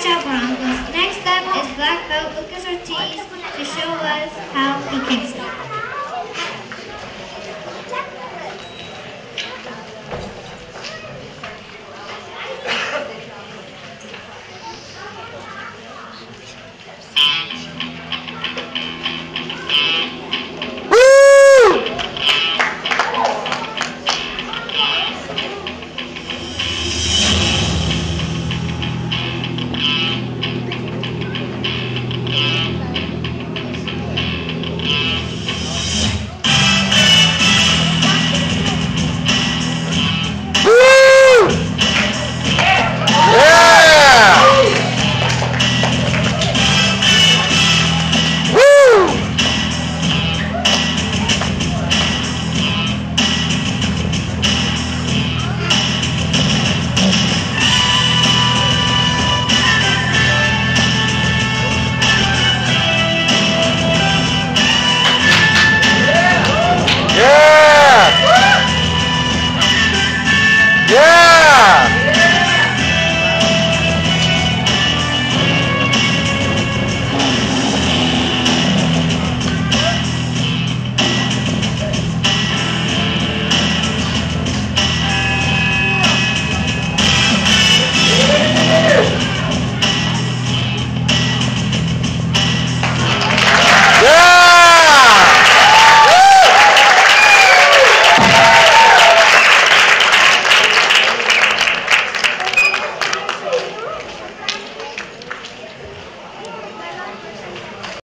job, Broncos. Next up is Black Belt Lucas Ortiz to show us how he kicks it.